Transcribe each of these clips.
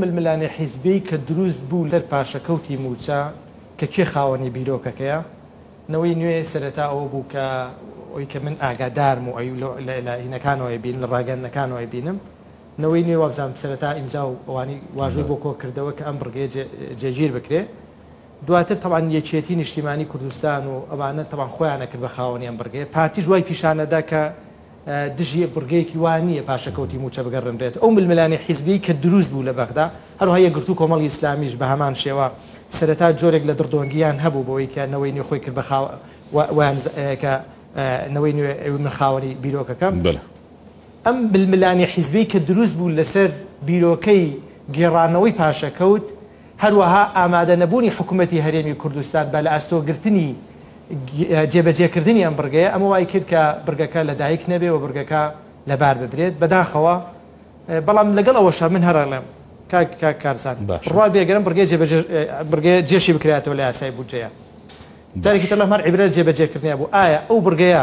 ململانێ حیزبەی کە دروست بوو لەر پاشەکەوتی موچە کە کێ خاوەنی بیرۆکەکەیە نەوەی نوێ سەرەتا ئەوە بوو کە ئەوی کە من ئاگادارم و ئەو لەینەکانەوەی بین لە ڕاگەنەکانەوەی بینم نەوەی نوێ وابزانام سەرەتا ئیمجا و ئەوانی واژوی بۆ کۆ کردەوە کە ئەم بڕگێ جێگیر بکرێ دواتر تەوان یەکێتی نیشتیمانی کوردستان و ئەوانە تەوان خۆیانە کرد بە خاوەنیان بڕگێ پارتیژ وای پیشانەدا کە دژیە بگەیەکی وانە پاشەکەوتی موچە بگەڕێنرێت ئەو ململانی حیزبی کە دروست بوو لە بەغدا هەروهەیە گرتو کۆمەڵی ئسلامیش بە هەمان شێوە سەرەتا جۆرێک لە دردۆنگیان هەبوو بەوەی کە نەوەی نوێ خۆی کرد بەکە نەوەی من خاوەری بیرۆکەکەم ئەم بلملانی حیزبی کە دروست بوو لەسەر بیرۆکەی گێڕانەوەی پاشەکەوت هەروەها ئامادە نەبوونی حکوومەتتی هەرێمی کوردستان بە لە ئەستۆگررتنی جێبەجێکردنی ئەم بگەیە ئەمە وای کرد کە بگەکە لە دایک نەبێ و بگەکە لەبار ببرێت بەداخەوە بەڵام لەگەڵەوەش من هەراڵێم کارزان ڕوا بێگەرم بگەی جێشی بکرێتەوە لە یاسای بودجەیە دارێکی تەمە هەر عیبرە جێبەجێکردنیە بوو ئایا ئەو بگەیە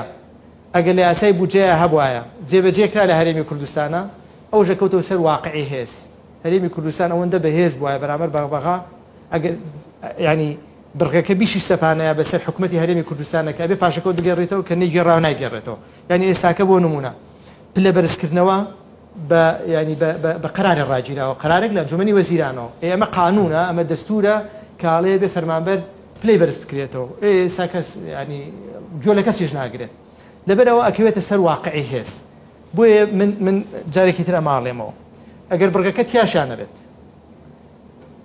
ئەگەر لە یاسای بودجەیە هەبواە جێبەجێکرا لە هەرێمی کوردستانە ئەو ژەکەوتەوە سەر واقعی هێز هەرێمی کوردستان ئەوەندە بەهێز بواە بەرامەر بەغبغا ینی برغەکە بیشی سەپانەیە بەسەر حکوومەتتی هەرێمی کوردستانەکە بێ پاشەکە بگەڕێتەوە کە نەیگەڕاو نایگەڕێتەوە ینی ئێستاکە بۆ نمونە پلە بەرزکردنەوە ینی بە قرارە ڕاجیراوە قرارێک لە جومنی وەزیرانەوە ئێمە قانونە ئەمە دەستورە کاڵەیە بێ فەرمانبەر پلی بەرز بکرێتەوە ئێستا کەس ینی گوۆ لە کەسیش ناگرێت لەبەرەوە ئەکەوێتە سەر واقعی هێز بۆیە من جارێکی ترە ماڵێمەوە ئەگەر بڕگەکە تیاشانە بێت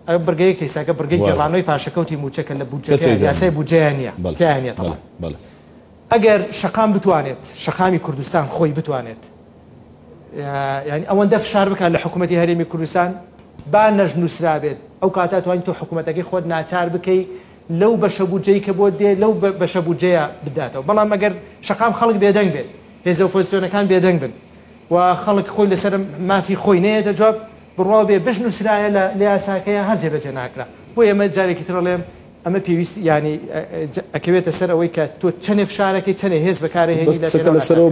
ئەو برگەی کەیساکە برگەی گێڕانەوەی پاشەکەوتی موچەکە لە بودجەکە یاسای بودجەیانە تیانە ئەگەر شقام بتوانێت شقامی کوردستان خۆی بتوانێت ینی ئەوەندە فشار بکەن لە حکوومەتتی هەرێمی کوردستان با نەژنووسرا بێت ئەو کاتا توانین تۆ حکوومەتەکەی خۆت ناچار بکەی لەو بەشەبوجەی کە بۆ دێ لەو بەشەبوجەیە بداتەوە بەڵام ئەگەر شقام خەڵک بێدەنگ بێت هێز ئۆپۆزیسیۆنەکان بێدەنگ بن و خەڵک خۆی لەسەر مافی خۆی نەیە دەجواب بڕاوێ بژنووسرایە لە یاساکەیە هەرجێ بەجێ ناکرا بۆ ئێمە جارێکی تڕڵێم ئەمە پێویست ینی ئەکەوێتە سەر ئەوەی کە تۆ چەنێ فشارەکەی چەنێ هێز بەکارێ هێ لەسەرەوە